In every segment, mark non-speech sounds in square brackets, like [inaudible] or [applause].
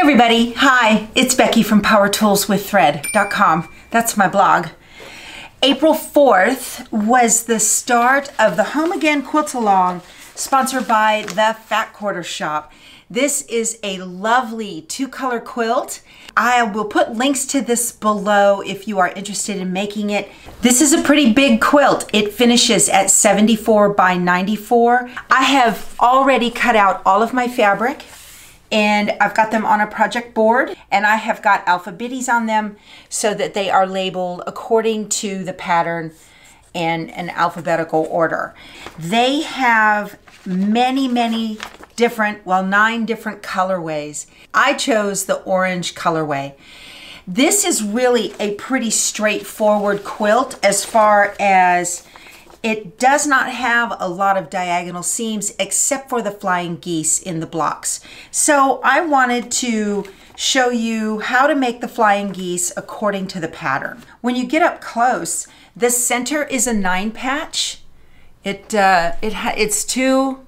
everybody, hi, it's Becky from PowerToolsWithThread.com. That's my blog. April 4th was the start of the Home Again Quilt Along, sponsored by the Fat Quarter Shop. This is a lovely two color quilt. I will put links to this below if you are interested in making it. This is a pretty big quilt. It finishes at 74 by 94. I have already cut out all of my fabric and I've got them on a project board and I have got Alphabitties on them so that they are labeled according to the pattern and an alphabetical order. They have many, many different, well, nine different colorways. I chose the orange colorway. This is really a pretty straightforward quilt as far as it does not have a lot of diagonal seams except for the flying geese in the blocks. So I wanted to show you how to make the flying geese according to the pattern. When you get up close, the center is a nine patch. It, uh, it it's two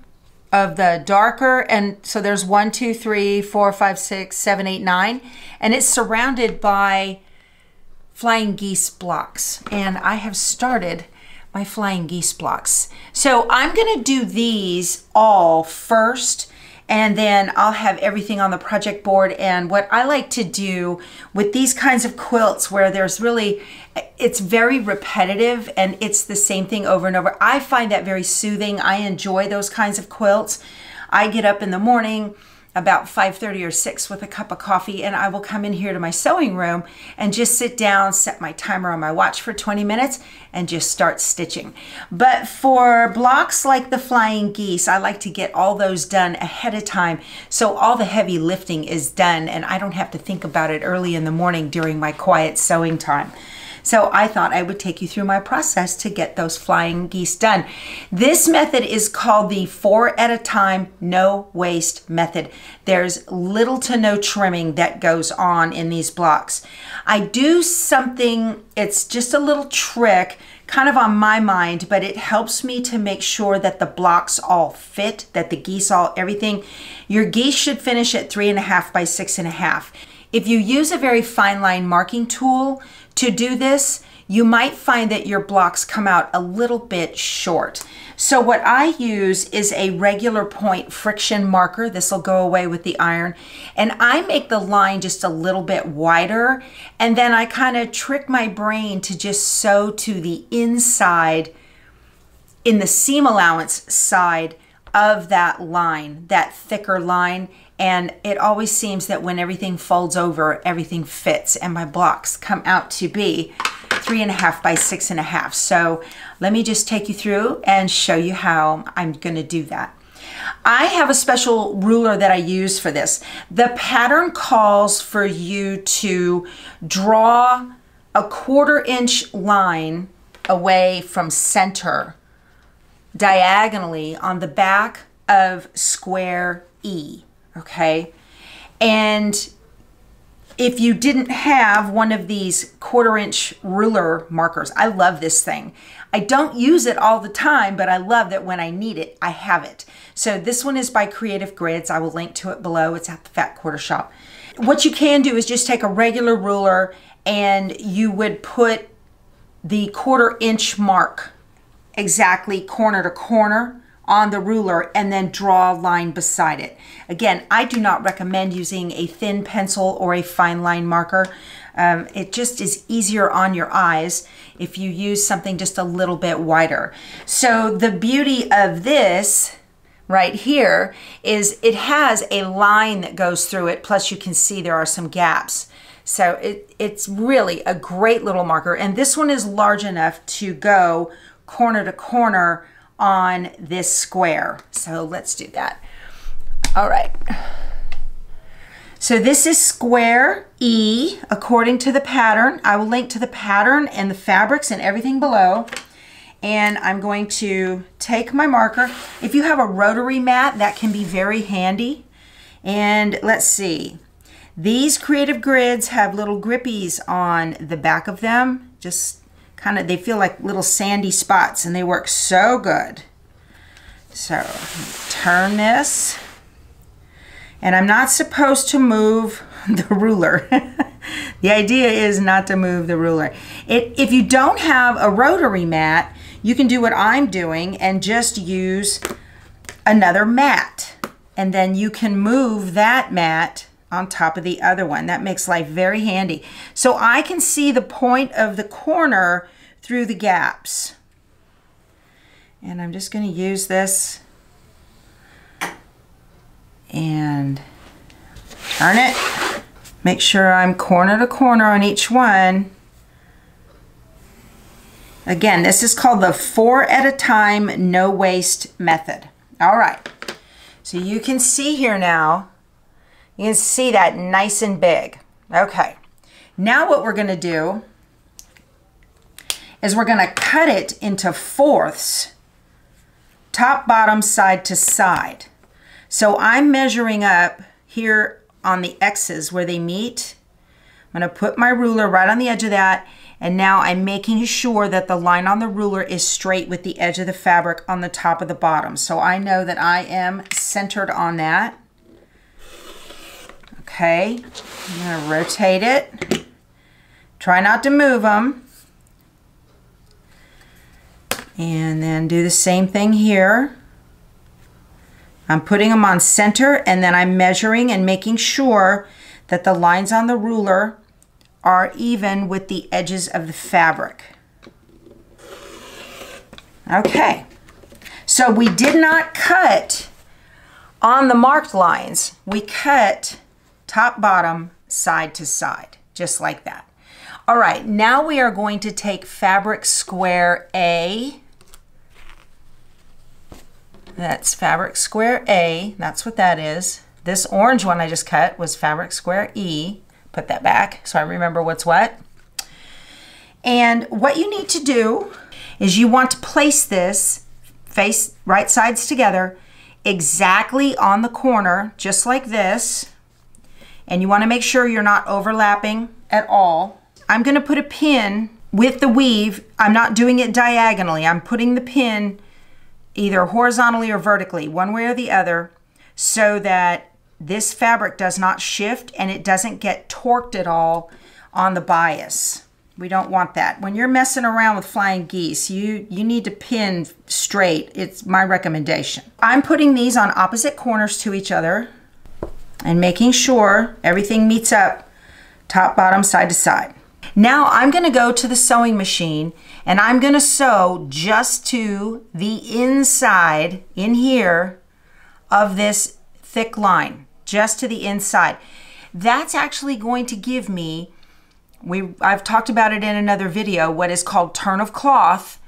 of the darker and so there's one two three four five six seven eight nine and it's surrounded by flying geese blocks and I have started my flying geese blocks. So I'm gonna do these all first and then I'll have everything on the project board. And what I like to do with these kinds of quilts where there's really, it's very repetitive and it's the same thing over and over. I find that very soothing. I enjoy those kinds of quilts. I get up in the morning, about 5.30 or 6 with a cup of coffee and I will come in here to my sewing room and just sit down, set my timer on my watch for 20 minutes and just start stitching. But for blocks like the flying geese, I like to get all those done ahead of time so all the heavy lifting is done and I don't have to think about it early in the morning during my quiet sewing time. So I thought I would take you through my process to get those flying geese done. This method is called the four at a time, no waste method. There's little to no trimming that goes on in these blocks. I do something, it's just a little trick kind of on my mind, but it helps me to make sure that the blocks all fit, that the geese all, everything. Your geese should finish at three and a half by six and a half. If you use a very fine line marking tool to do this, you might find that your blocks come out a little bit short. So what I use is a regular point friction marker. This will go away with the iron. And I make the line just a little bit wider. And then I kind of trick my brain to just sew to the inside in the seam allowance side of that line, that thicker line. And it always seems that when everything folds over, everything fits and my blocks come out to be three and a half by six and a half. So let me just take you through and show you how I'm gonna do that. I have a special ruler that I use for this. The pattern calls for you to draw a quarter inch line away from center diagonally on the back of square E okay? And if you didn't have one of these quarter inch ruler markers, I love this thing. I don't use it all the time, but I love that when I need it, I have it. So this one is by Creative Grids. I will link to it below. It's at the Fat Quarter Shop. What you can do is just take a regular ruler and you would put the quarter inch mark exactly corner to corner on the ruler and then draw a line beside it. Again, I do not recommend using a thin pencil or a fine line marker. Um, it just is easier on your eyes if you use something just a little bit wider. So the beauty of this right here is it has a line that goes through it, plus you can see there are some gaps. So it, it's really a great little marker. And this one is large enough to go corner to corner on this square. So let's do that. All right. So this is square E according to the pattern. I will link to the pattern and the fabrics and everything below. And I'm going to take my marker. If you have a rotary mat, that can be very handy. And let's see. These creative grids have little grippies on the back of them. Just kind of, they feel like little sandy spots and they work so good. So turn this And I'm not supposed to move [laughs] the ruler. [laughs] the idea is not to move the ruler. It, if you don't have a rotary mat, you can do what I'm doing and just use another mat. And then you can move that mat on top of the other one. That makes life very handy. So I can see the point of the corner through the gaps. And I'm just going to use this and turn it. Make sure I'm corner to corner on each one. Again, this is called the four at a time, no waste method. All right, so you can see here now, you can see that nice and big. Okay, now what we're gonna do is we're gonna cut it into fourths, top, bottom, side to side. So I'm measuring up here on the X's where they meet. I'm gonna put my ruler right on the edge of that and now I'm making sure that the line on the ruler is straight with the edge of the fabric on the top of the bottom. So I know that I am centered on that. Okay, I'm gonna rotate it. Try not to move them. And then do the same thing here. I'm putting them on center and then I'm measuring and making sure that the lines on the ruler are even with the edges of the fabric. Okay, so we did not cut on the marked lines. We cut top, bottom, side to side, just like that. All right, now we are going to take fabric square A that's fabric square A. That's what that is. This orange one I just cut was fabric square E. Put that back so I remember what's what. And what you need to do is you want to place this face right sides together exactly on the corner, just like this. And you want to make sure you're not overlapping at all. I'm going to put a pin with the weave. I'm not doing it diagonally. I'm putting the pin either horizontally or vertically, one way or the other, so that this fabric does not shift and it doesn't get torqued at all on the bias. We don't want that. When you're messing around with flying geese, you, you need to pin straight. It's my recommendation. I'm putting these on opposite corners to each other and making sure everything meets up top, bottom, side to side. Now I'm going to go to the sewing machine and I'm going to sew just to the inside in here of this thick line, just to the inside. That's actually going to give me, we I've talked about it in another video, what is called turn of cloth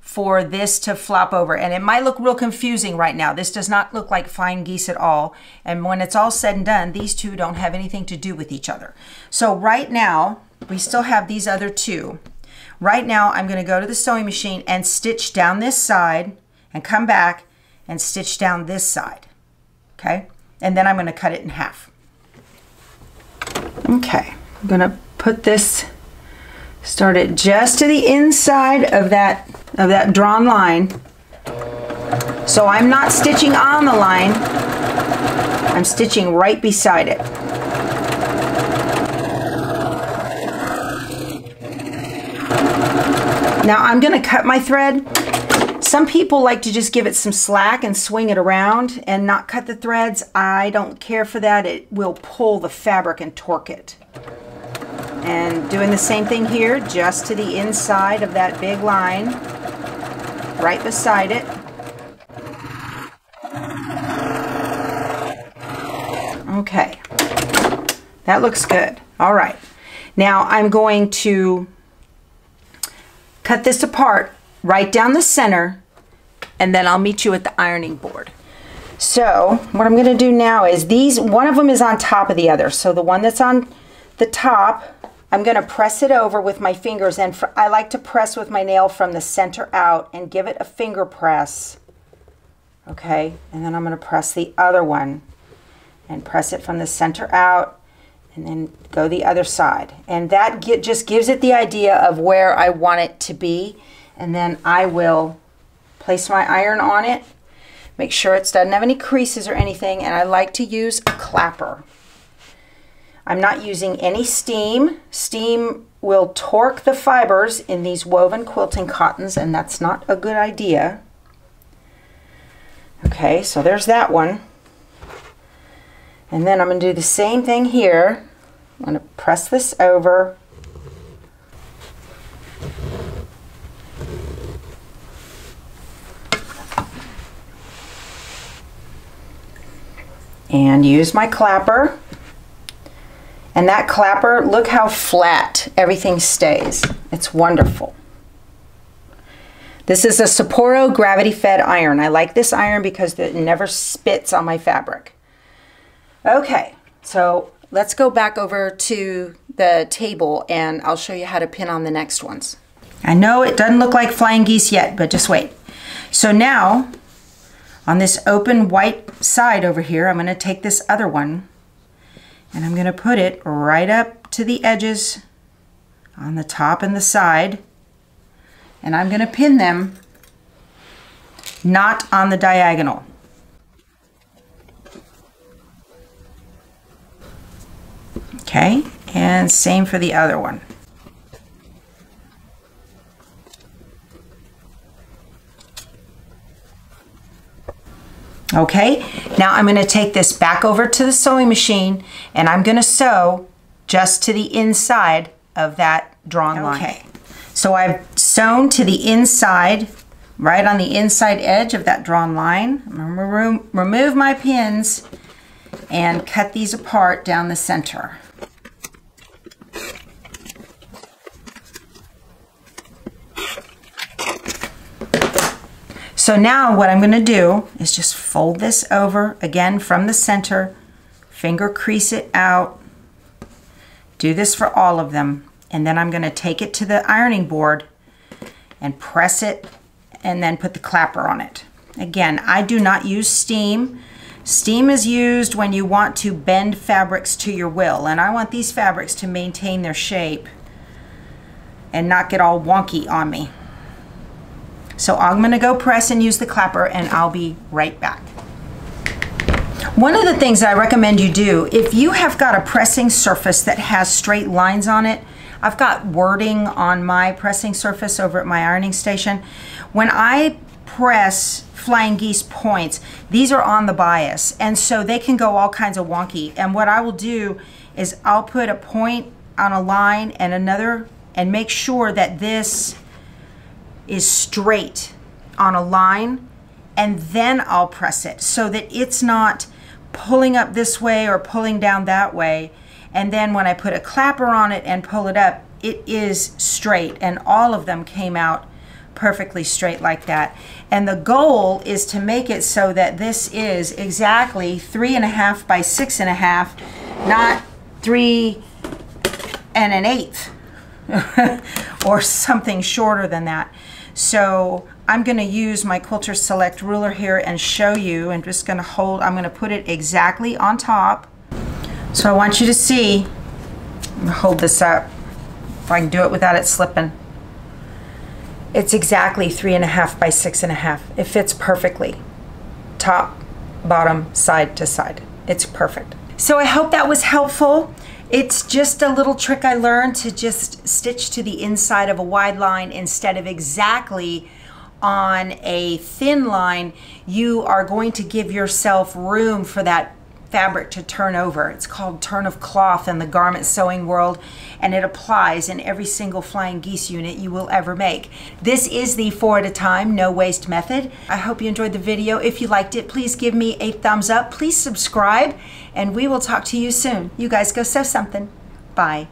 for this to flop over. And it might look real confusing right now. This does not look like flying geese at all. And when it's all said and done, these two don't have anything to do with each other. So right now, we still have these other two. Right now, I'm gonna go to the sewing machine and stitch down this side and come back and stitch down this side, okay? And then I'm gonna cut it in half. Okay, I'm gonna put this, start it just to the inside of that, of that drawn line. So I'm not stitching on the line, I'm stitching right beside it. Now I'm going to cut my thread. Some people like to just give it some slack and swing it around and not cut the threads. I don't care for that. It will pull the fabric and torque it. And doing the same thing here, just to the inside of that big line, right beside it. Okay, that looks good. All right, now I'm going to cut this apart right down the center and then I'll meet you at the ironing board. So what I'm gonna do now is these, one of them is on top of the other. So the one that's on the top, I'm gonna press it over with my fingers and I like to press with my nail from the center out and give it a finger press. Okay, and then I'm gonna press the other one and press it from the center out and then go the other side. And that get, just gives it the idea of where I want it to be. And then I will place my iron on it, Make sure it doesn't have any creases or anything, and I like to use a clapper. I'm not using any steam. Steam will torque the fibers in these woven quilting cottons, and that's not a good idea. Okay, so there's that one. And then I'm going to do the same thing here. I'm going to press this over. And use my clapper. And that clapper, look how flat everything stays. It's wonderful. This is a Sapporo gravity fed iron. I like this iron because it never spits on my fabric. Okay, so let's go back over to the table and I'll show you how to pin on the next ones. I know it doesn't look like flying geese yet, but just wait. So now, on this open white side over here, I'm gonna take this other one and I'm gonna put it right up to the edges on the top and the side and I'm gonna pin them not on the diagonal. Okay, and same for the other one. Okay, now I'm going to take this back over to the sewing machine and I'm going to sew just to the inside of that drawn okay. line. Okay, so I've sewn to the inside, right on the inside edge of that drawn line. I'm to remove my pins and cut these apart down the center. So now what I'm going to do is just fold this over again from the center, finger crease it out, do this for all of them, and then I'm going to take it to the ironing board and press it and then put the clapper on it. Again, I do not use steam. Steam is used when you want to bend fabrics to your will, and I want these fabrics to maintain their shape and not get all wonky on me. So I'm gonna go press and use the clapper and I'll be right back. One of the things I recommend you do, if you have got a pressing surface that has straight lines on it, I've got wording on my pressing surface over at my ironing station. When I press flying geese points, these are on the bias and so they can go all kinds of wonky. And what I will do is I'll put a point on a line and another and make sure that this is straight on a line and then I'll press it so that it's not pulling up this way or pulling down that way. And then when I put a clapper on it and pull it up, it is straight and all of them came out perfectly straight like that. And the goal is to make it so that this is exactly three and a half by six and a half, not three and an eighth [laughs] or something shorter than that. So I'm going to use my Quilter Select ruler here and show you. I'm just going to hold, I'm going to put it exactly on top. So I want you to see, hold this up, if I can do it without it slipping. It's exactly three and a half by six and a half. It fits perfectly. Top, bottom, side to side. It's perfect. So I hope that was helpful. It's just a little trick I learned to just stitch to the inside of a wide line instead of exactly on a thin line. You are going to give yourself room for that fabric to turn over. It's called turn of cloth in the garment sewing world and it applies in every single flying geese unit you will ever make. This is the four at a time, no waste method. I hope you enjoyed the video. If you liked it, please give me a thumbs up. Please subscribe and we will talk to you soon. You guys go sew something. Bye.